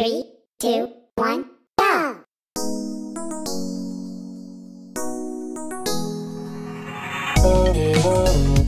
Three, two, one, go! Oh, oh. oh.